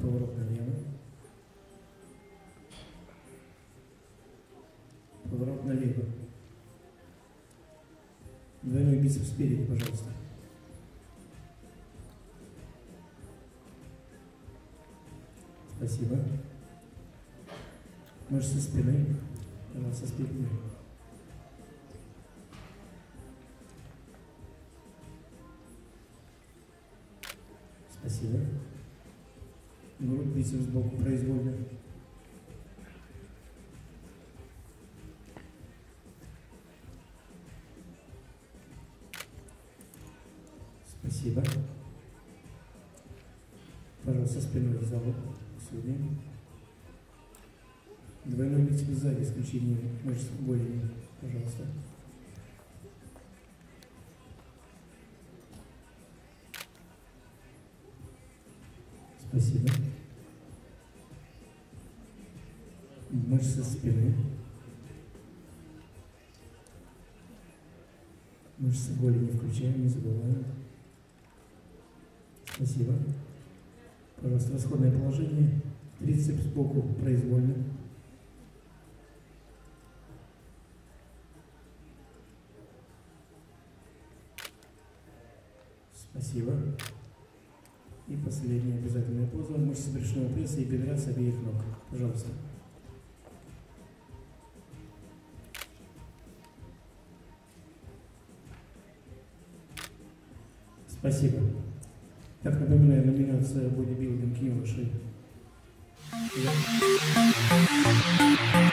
поворот налево. Поворот налево. Двойной бицепс спереди, пожалуйста. Спасибо. Мышцы спины. Пожалуйста, спины. Спасибо. Грудь, бицепс сбоку произвольно. Спасибо. Пожалуйста, спиной в залу. Судьи. Двойной бицепс сзади, исключение мышц голени. Пожалуйста. Спасибо. Мышцы спины. Мышцы голени включаем, не забываем. Спасибо. Пожалуйста, расходное положение. Трицепс сбоку произвольно. Спасибо. И последняя обязательная поза. Мышцы брюшного пресса и бедра с обеих ног. Пожалуйста. Спасибо. Так, напоминаю, номинация бодибилдинг юноши. Yeah.